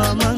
mama.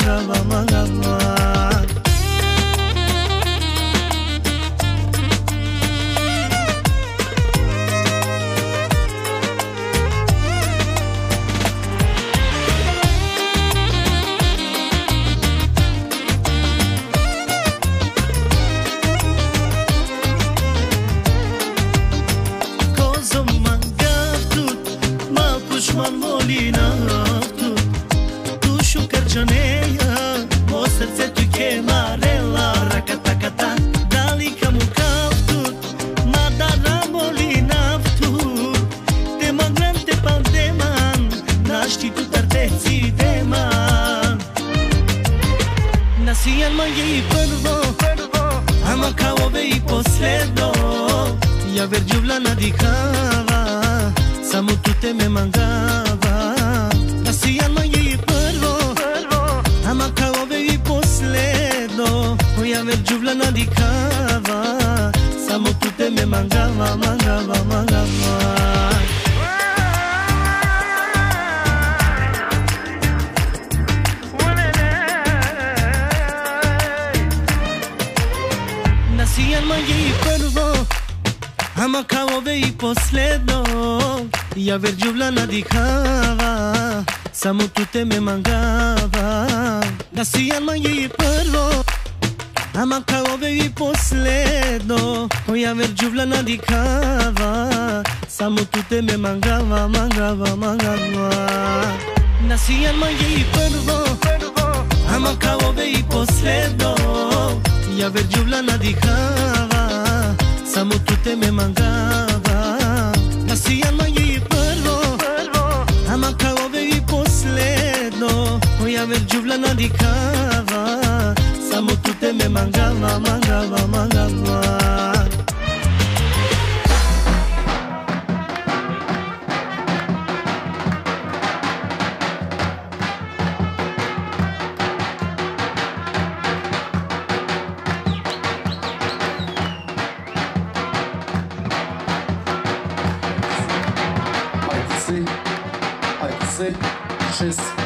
Tschüss.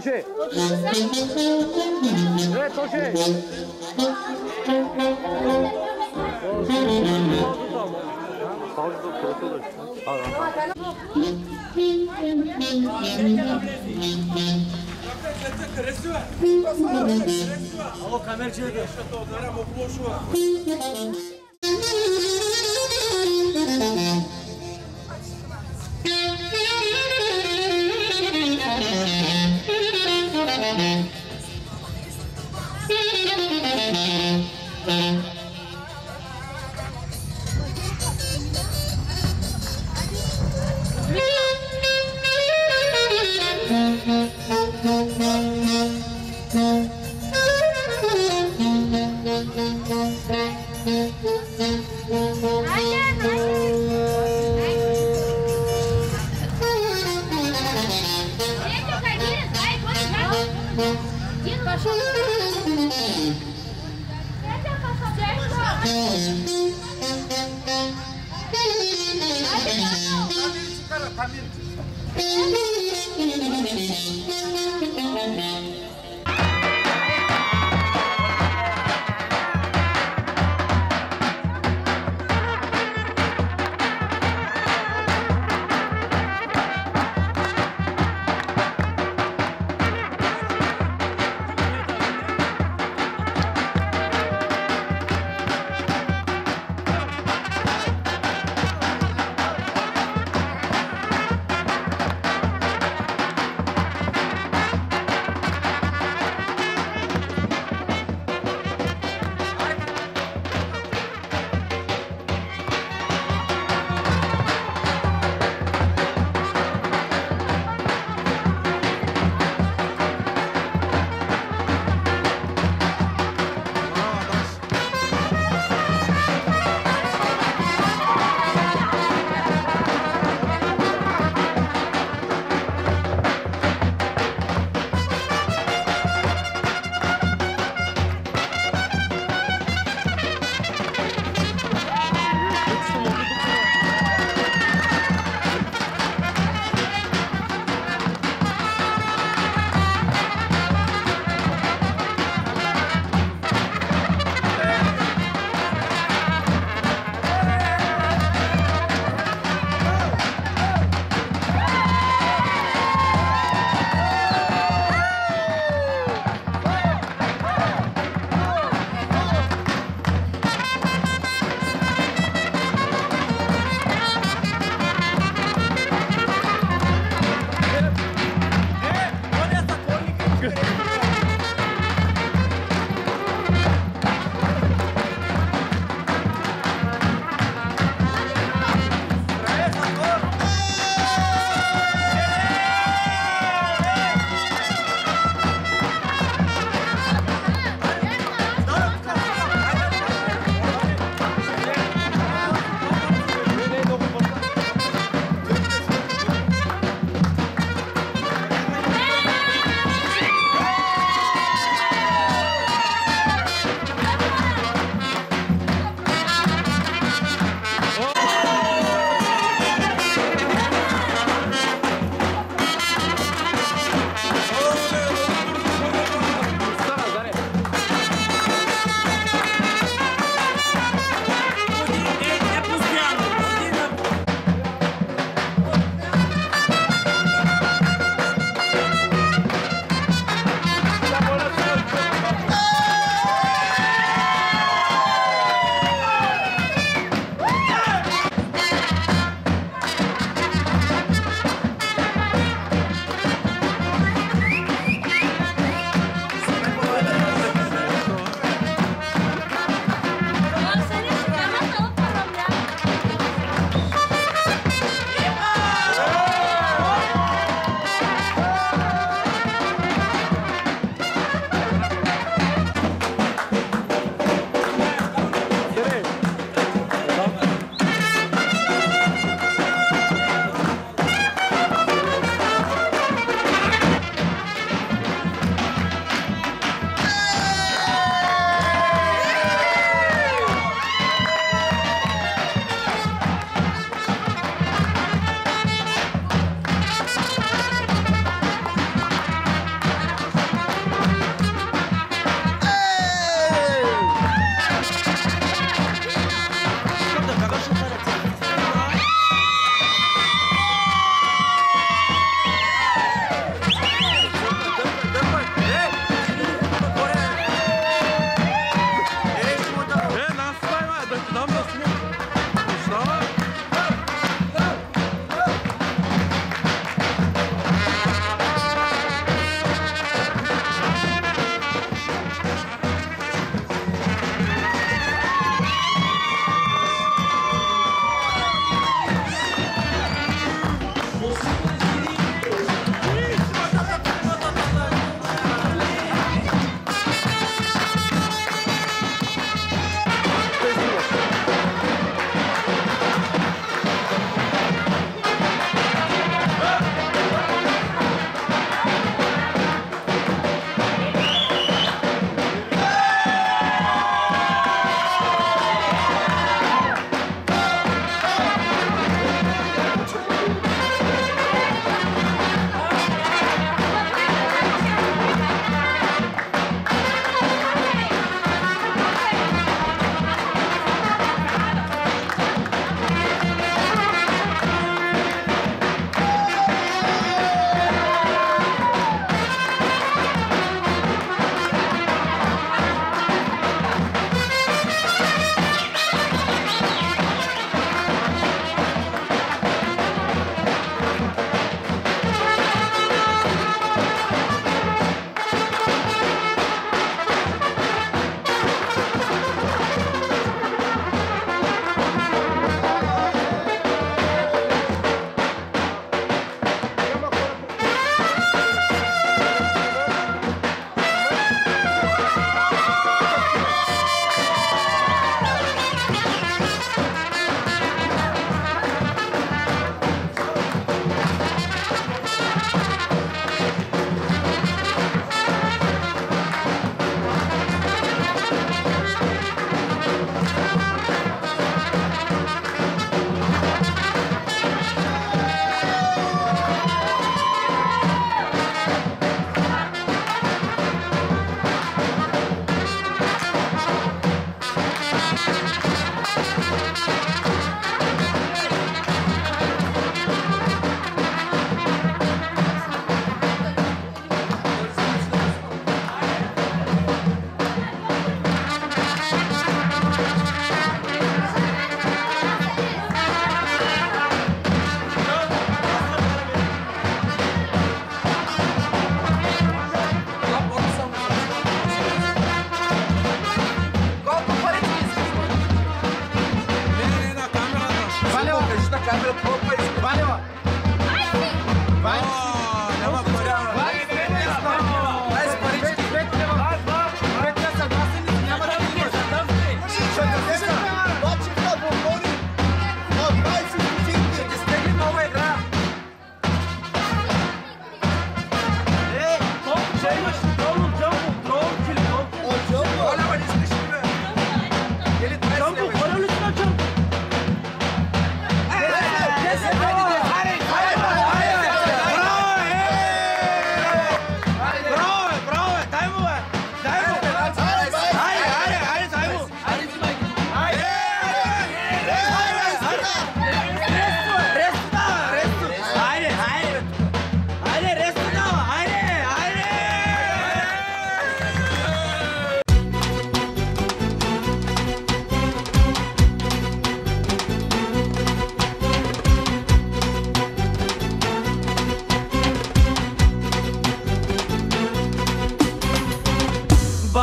Toşe. Evet Toşe. Ovo kamerčije. Što to, naravno, plošuva.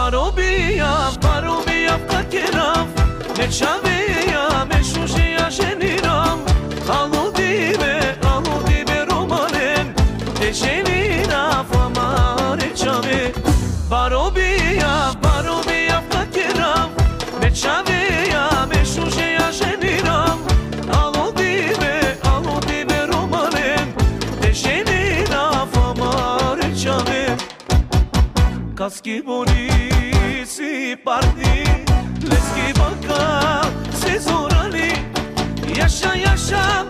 Parubija, ah, parubija, ah, pakiraf, ah. nečave. شب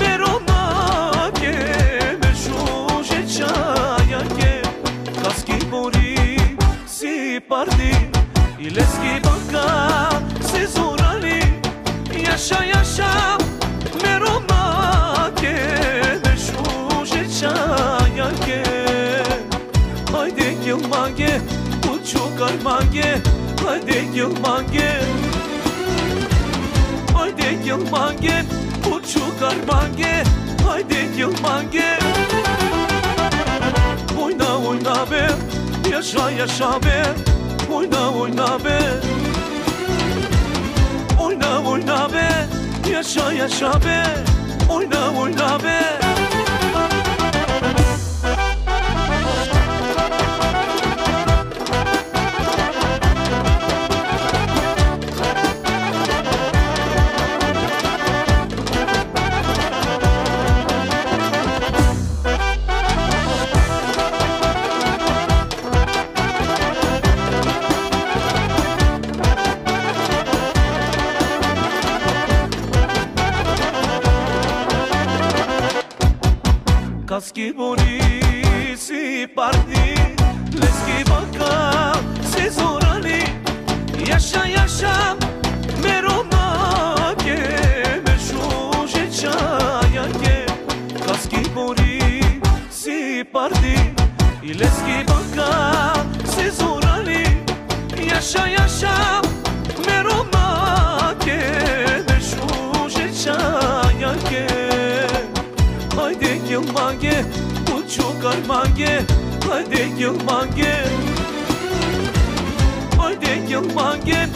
مرو مگه به شوش چایگه کسکی بوری سی پردی ایلسکی بکا سی زورالی یشا یشا مرو مگه به شوش چایگه هایده گل مگه uçuk armange Haydi yılmange Haydi yılmange mange, uçuk armange Haydi gel mange Oyna oyna be, yaşa yaşa be. Oyna oyna be. Oyna oyna be, yaşa yaşa be. Oyna oyna be parti i leski banka se zorali Jasha, jasha, mero make Beshuže čajake Haydi yılmage, uçu karmage Haydi yılmage Haydi yılmage,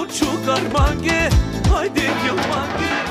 uçu karmage Haydi yılmage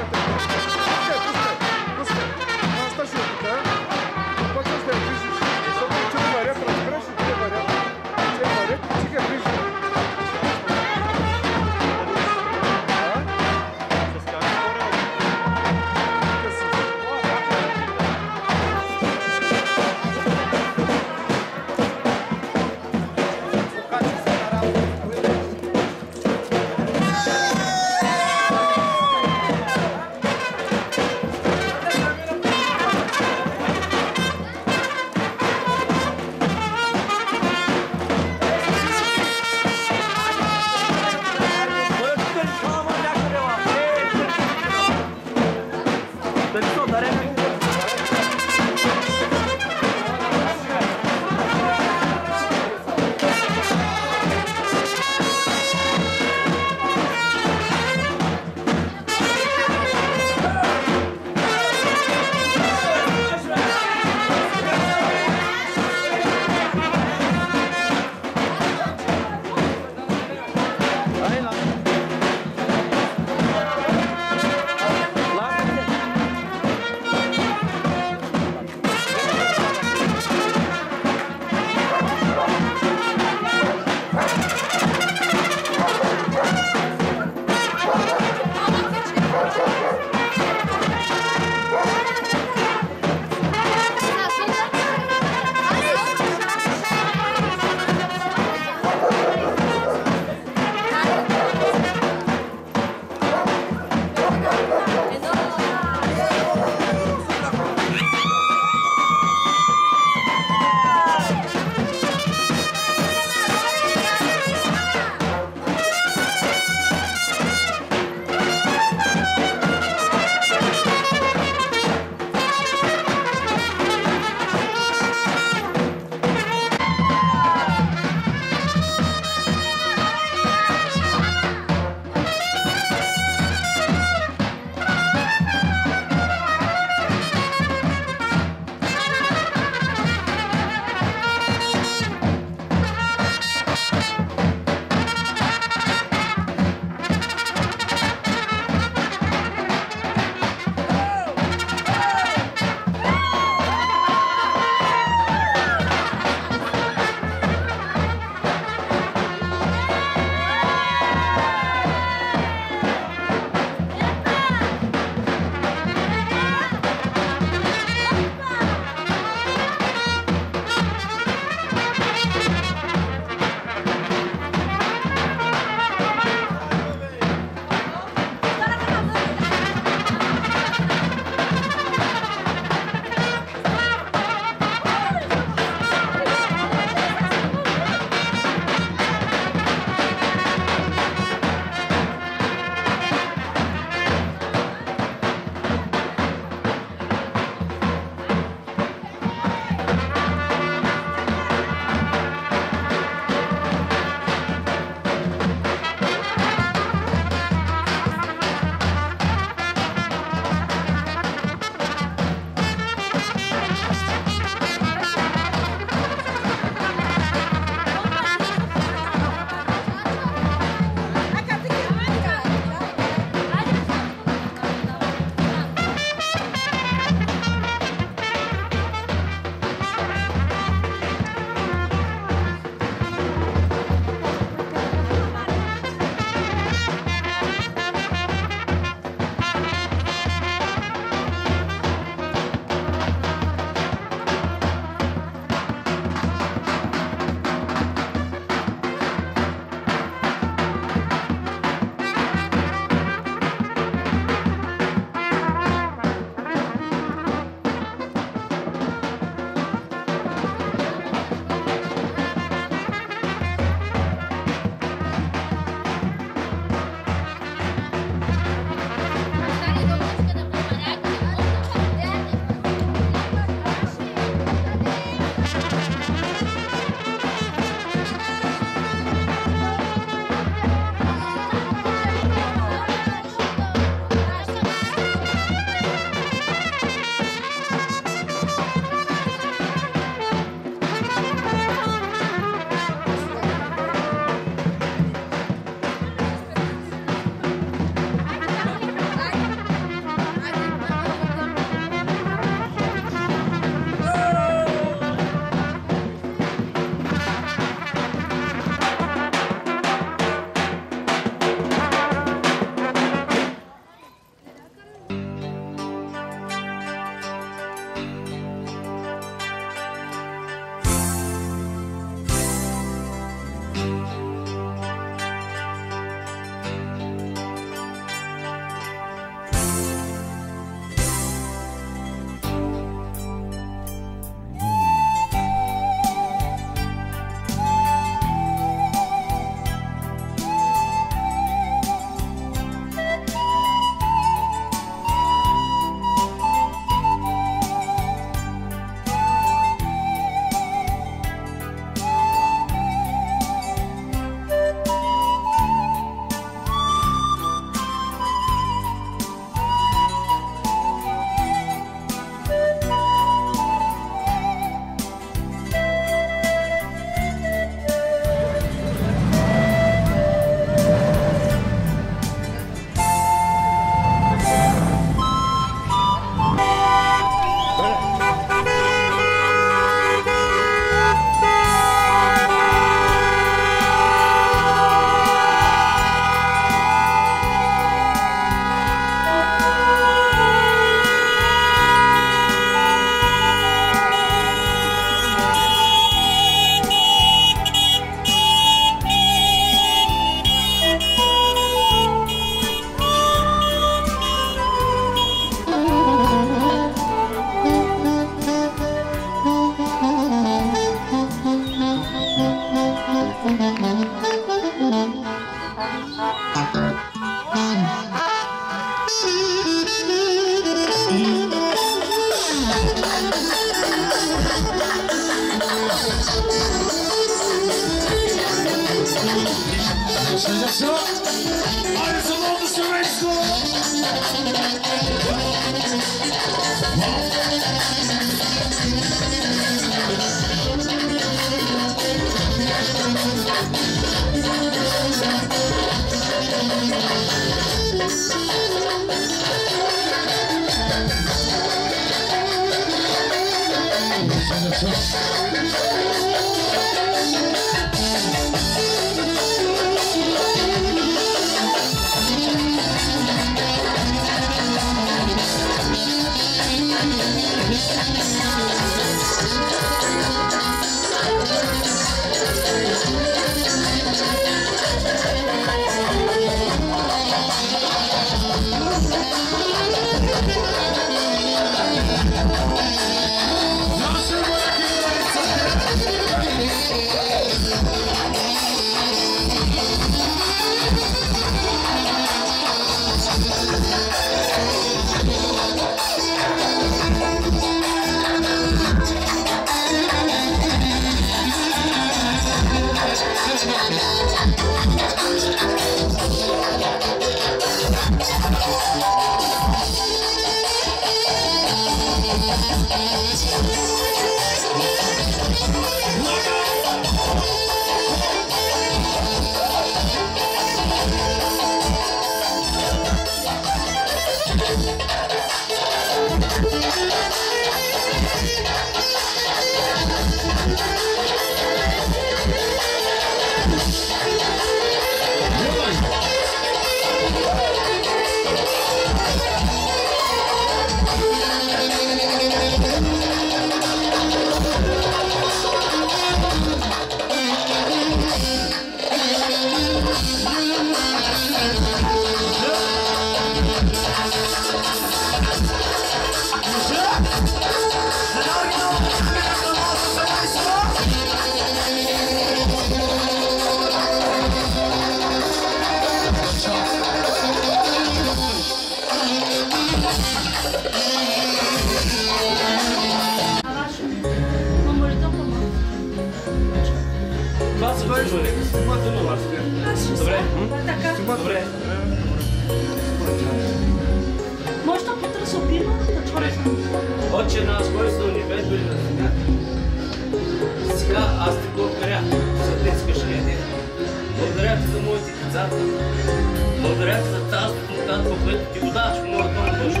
ти за моите деца. Благодаря ти за царството, Татко, което ти го даваш в моят дом, Боже.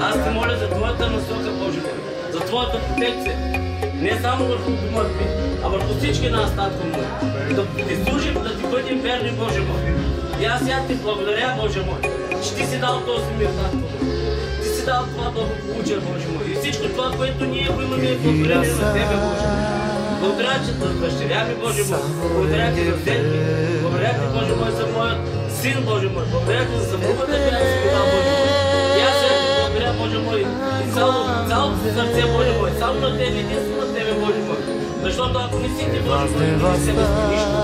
Аз те моля за Твоята насока, Боже мой, за Твоята протекция. Не само върху дома ми, а върху всички нас, Татко мой. Да ти служим, да ти бъдем верни, Боже мой. И аз сега ти благодаря, Боже мой, че ти си дал този мир, Татко мой. Ти си дал това благополучие, Боже мой. И всичко това, което ние го имаме е благодарение на Тебе, Боже мой. Благодаря ти за дъщеря ми, Боже мой. Благодаря ти за ми. Благодаря ти, Боже мой, за моят син, Боже мой. Благодаря ти за съпругата, която си дал, Боже мой. И аз сега ти благодаря, Боже мой, и цяло, цялото си сърце, Боже мой, само на Тебе, единствено на Тебе, Боже мой. Защото ако не си ти, Боже мой, не си нищо.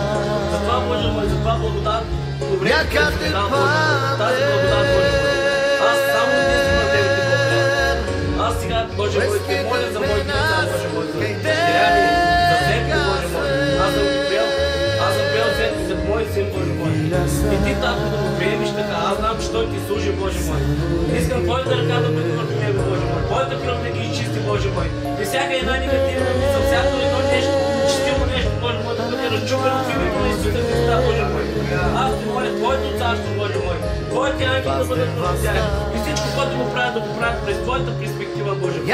Затова, Боже мой, за това благодат, добре, което си дал, Боже мой, тази благодат, Боже мой. Аз само единствено на Тебе ти благодаря. Аз сега, Боже мой, те моля за моите деца, Боже мой, дъщеря ми, И ти, татко, да го приемиш така. Аз знам, че той ти служи, Боже мой. Искам Твоята ръка да бъде върху него, Боже мой. Твоята кръв да ги изчисти, Боже мой. И всяка една негативна мисъл, всяко едно нещо, честиво нещо, Боже мой, да бъде разчупено в името на Исуса Христа, Боже мой. Аз ти моля Твоето царство, Боже мой. Твоите ангели да бъдат върху тях. И всичко, което го правят, да го правят през Твоята перспектива, Боже мой.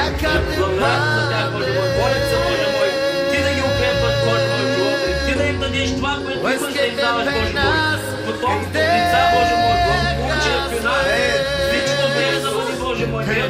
Благодаря за тях, Боже мой. Моля се, Боже дадеш това, което имаш да им даваш, Боже мой. Потомство, деца, Боже мой, благополучие, финанси, всичко от Тебе да бъде, Боже мой. Не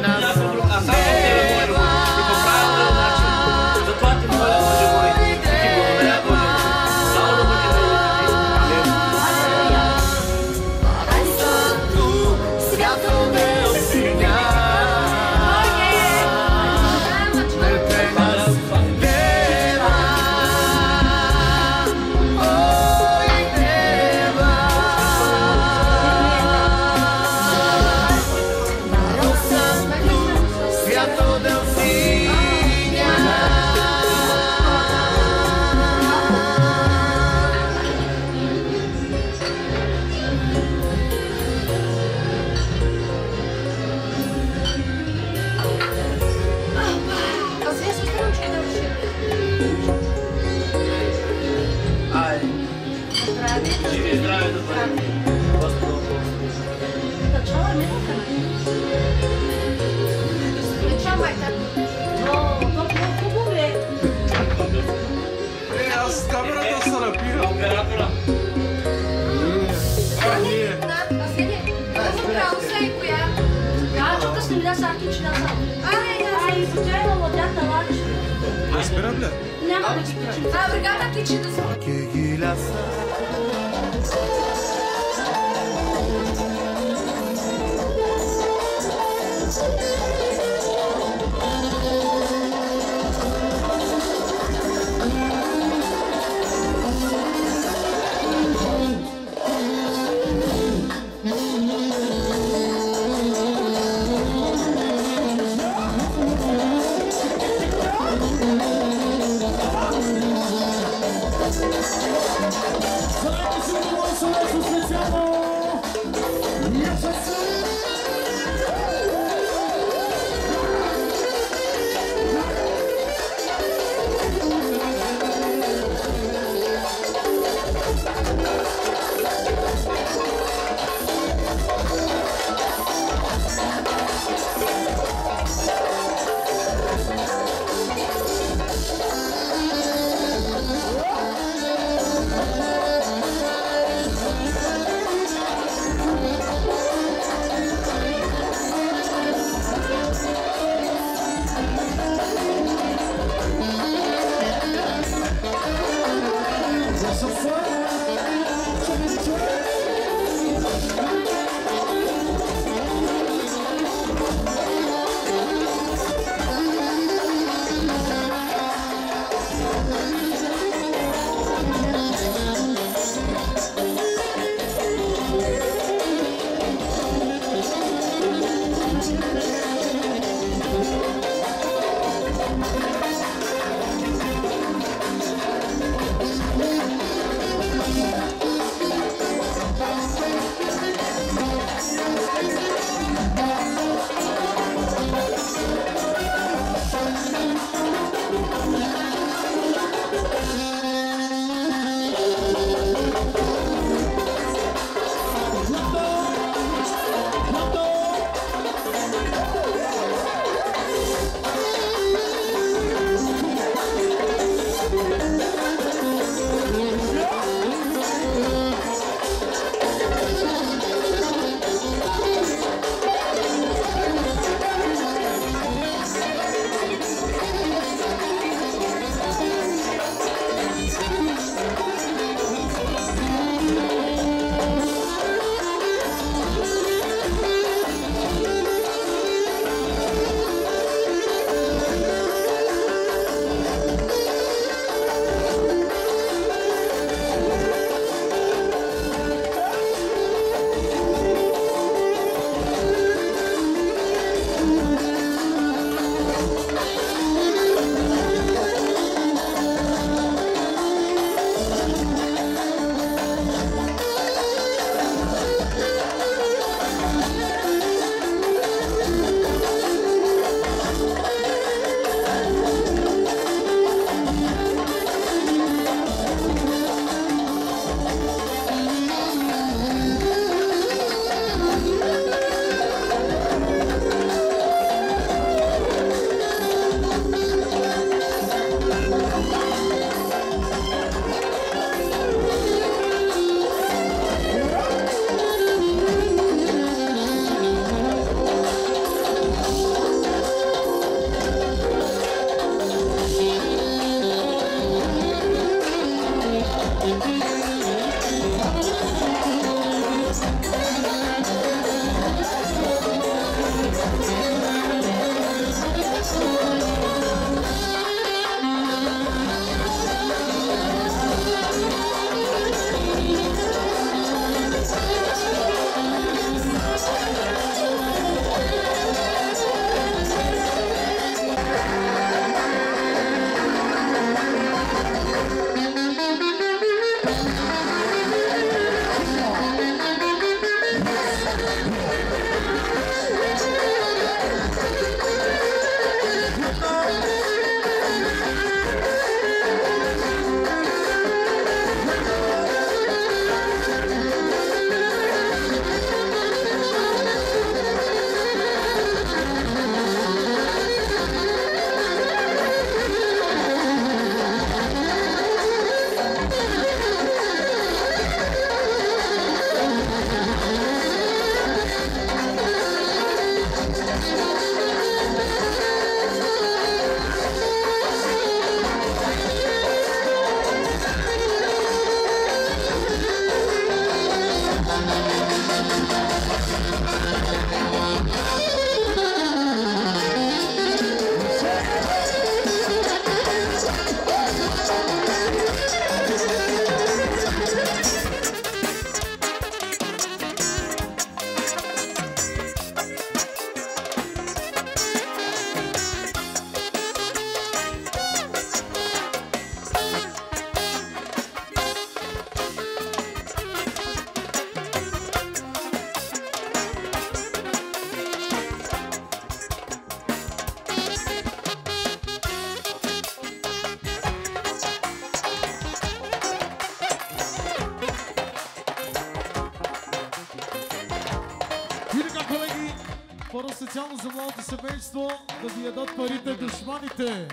Първо специално за младото семейство да ви ядат парите душманите.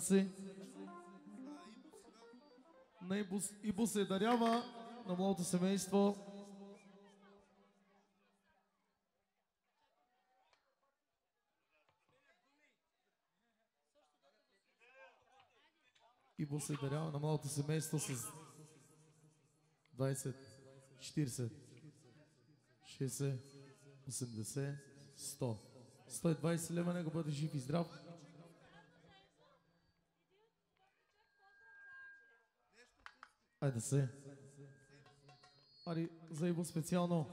разбира се. На Ибус, Ибус се дарява на младото семейство. Ибо се дарява на малото семейство с 20, 40, 60, 80, 100. 120 лева, нека бъде жив и здрав. Айде се. Ари, за Иво специално.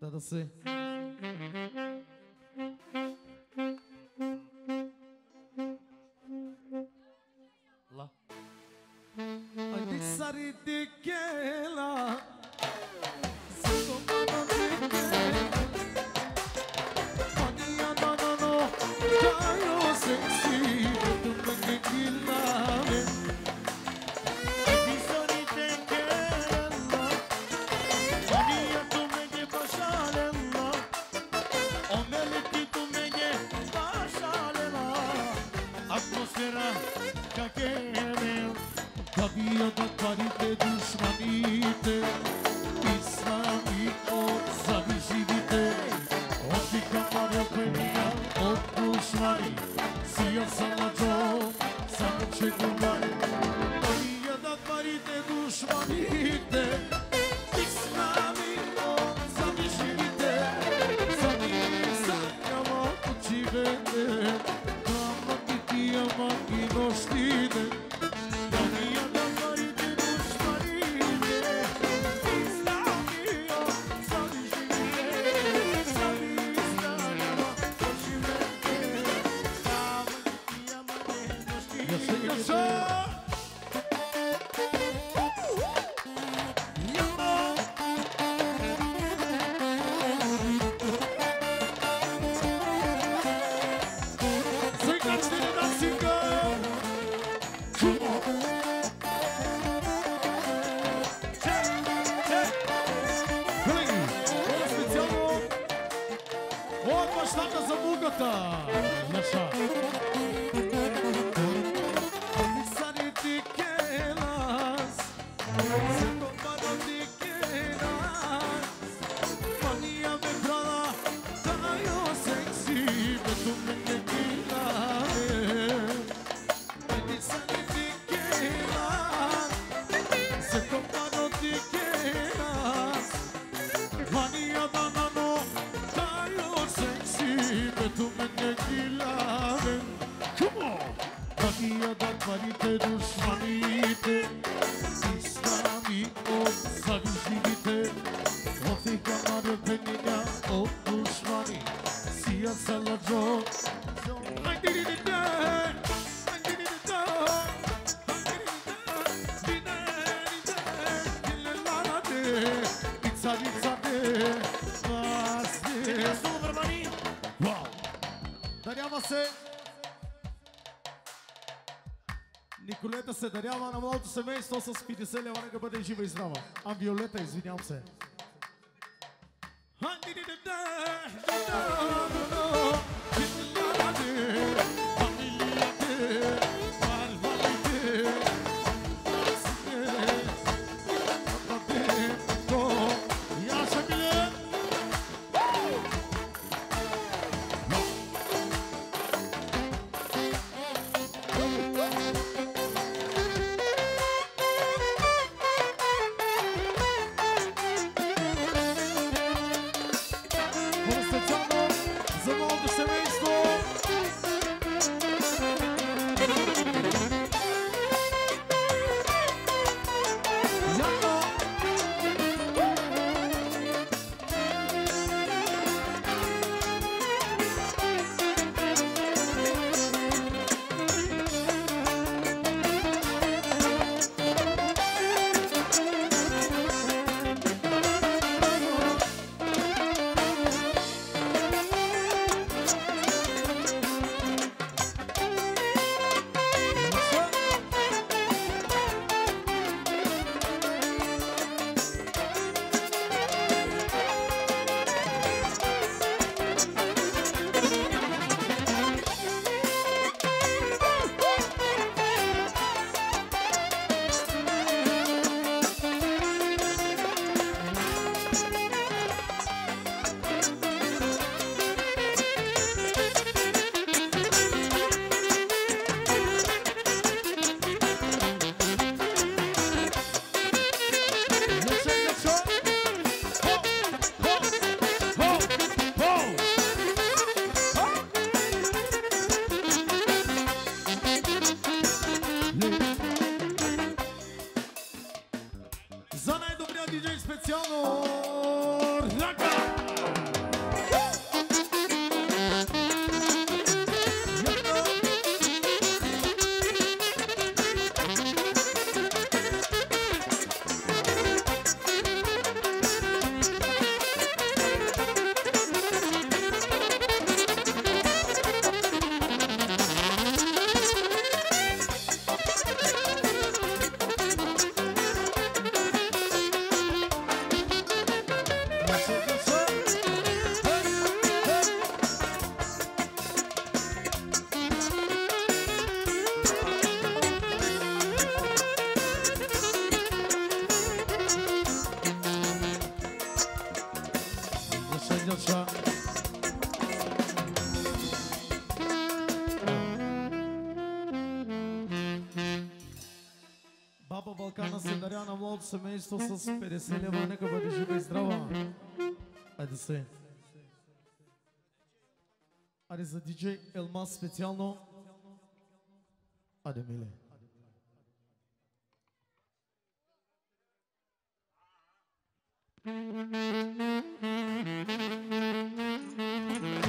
Да, да се. се дарява на младото семейство с 50 лева, нека бъде жива и здрава. А Виолета, извинявам се. što sa pereseljama, neka bude živa i zdrava. Ajde se. Ajde za DJ Elmas specijalno. Ajde mile. Thank you.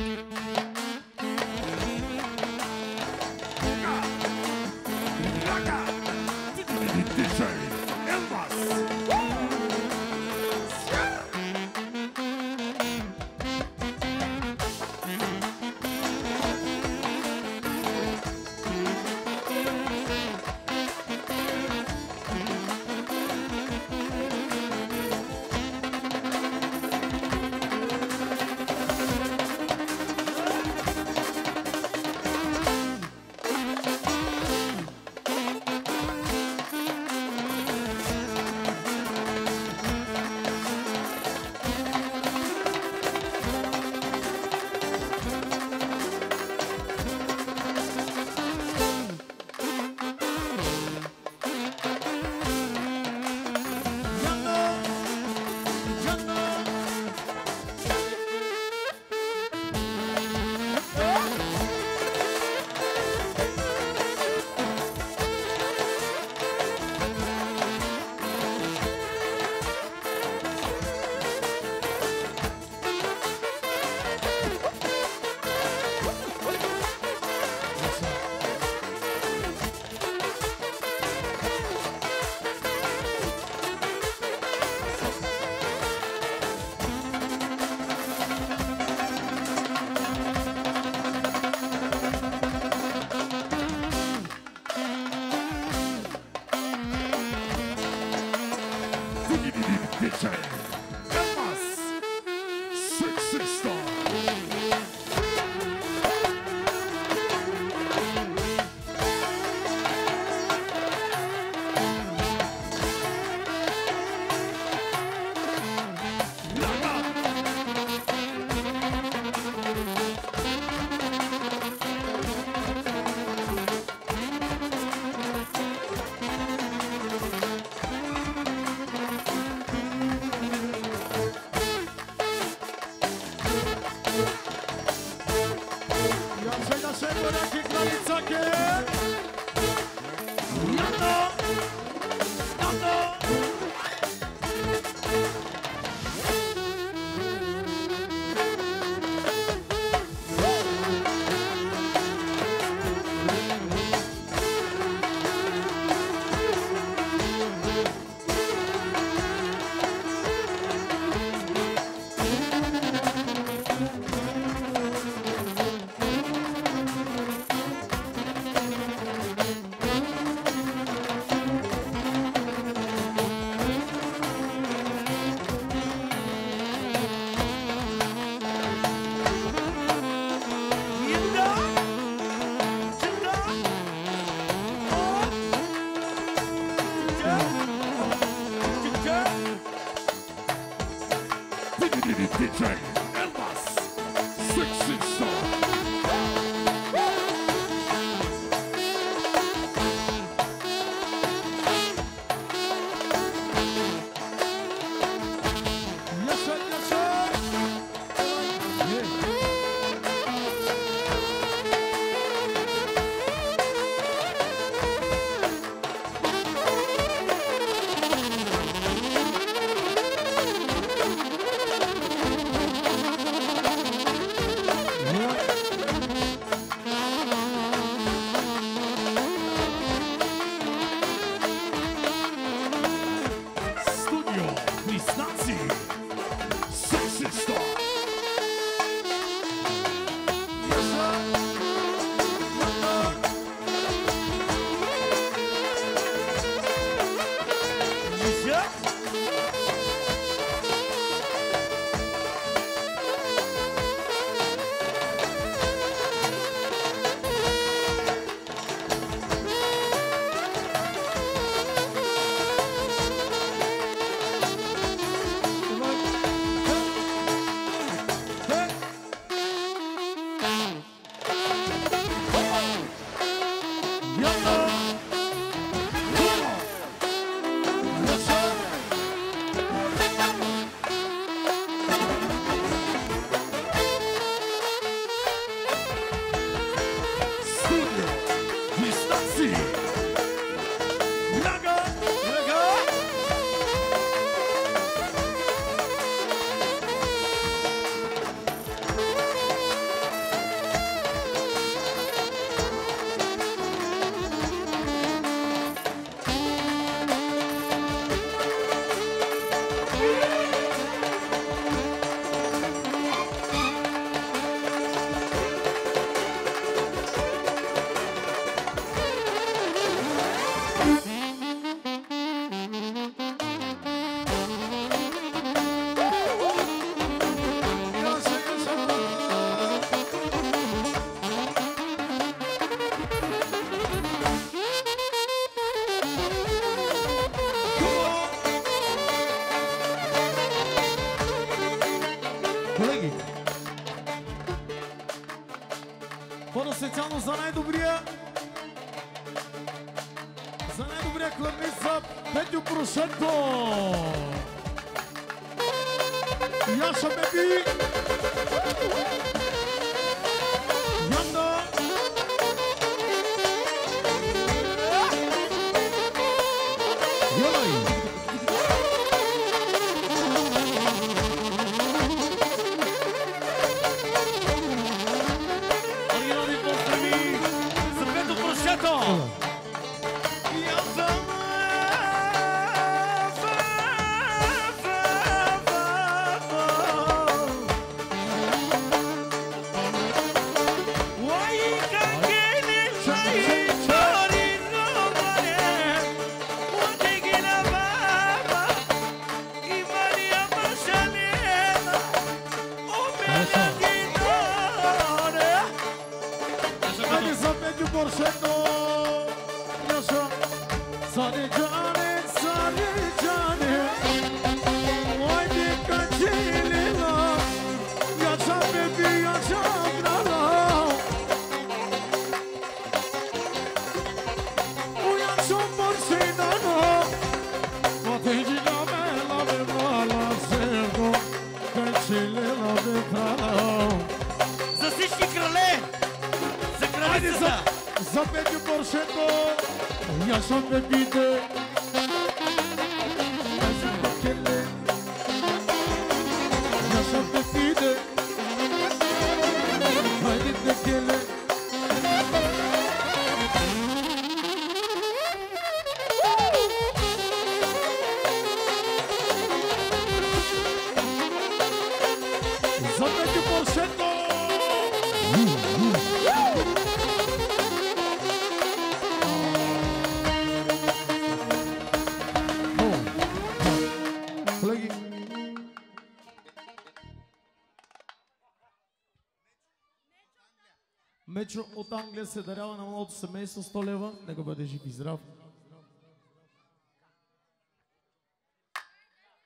малка се дарява на малото семейство 100 лева. Нека бъде жив и здрав.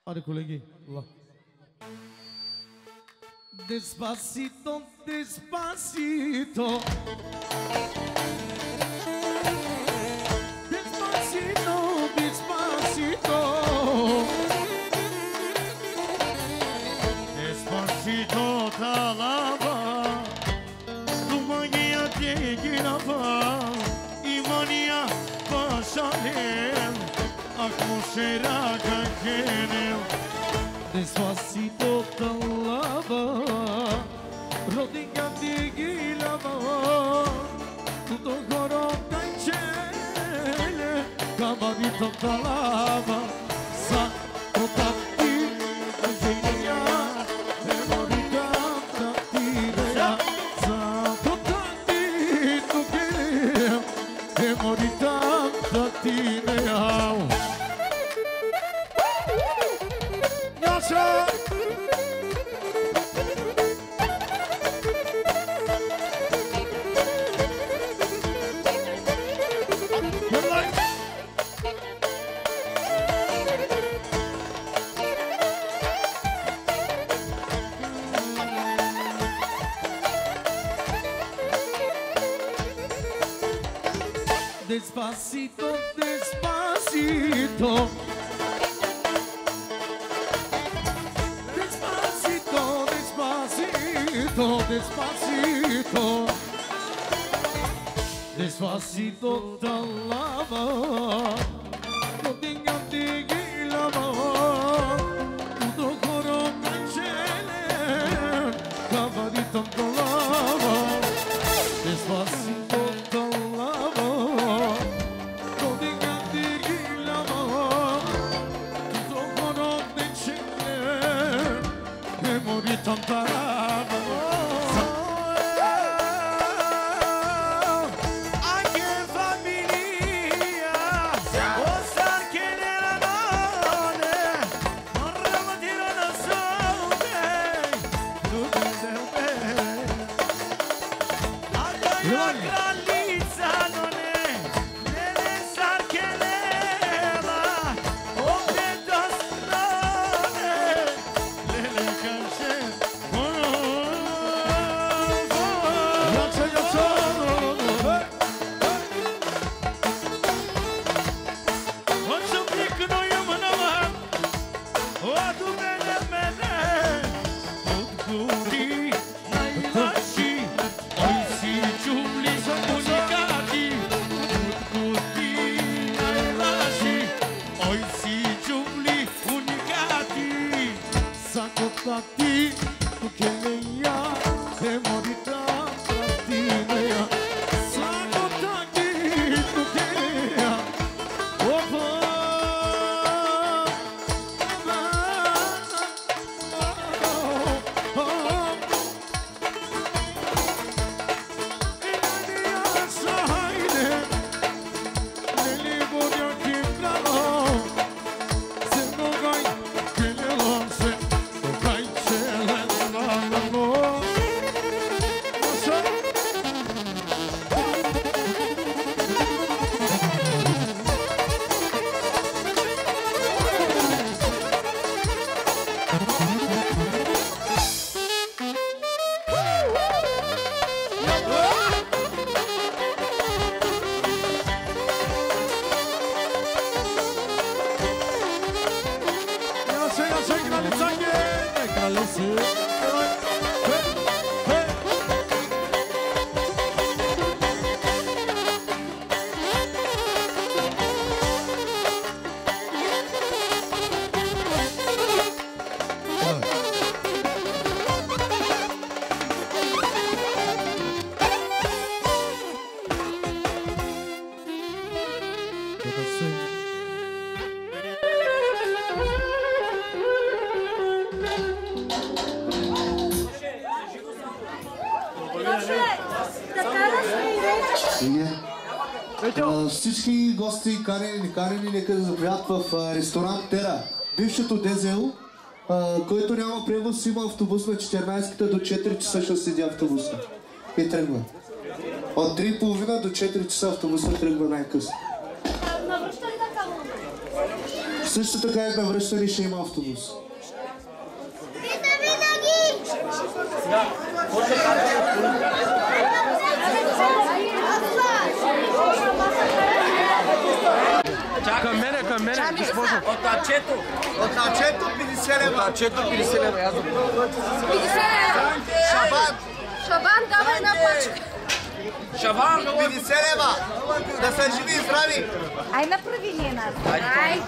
Аре, колеги, ла. Despacito, despacito. Shirakakinim Despacito lava Rodinha de gilava, Tudo gorota em chele Cavavito calava Sa, contava Despacito, despacito. Despacito, despacito, despacito. Despacito talava. Kodinga канени, нека да заповядат в ресторант Тера. Бившето ДЗЛ, който няма превоз, има автобус на 14-та до 4 часа ще седи автобуса. И тръгва. От 3.30 до 4 часа автобуса тръгва най-късно. Също така и на връщане ще има автобус. Госпожо. От ачето. От начето 50 лева. Начето 50 лева. Аз Шабан! Шабан, давай една пачка. Шаван, 50 лева. Да са живи и здрави. Ай, направи ни една. Ай,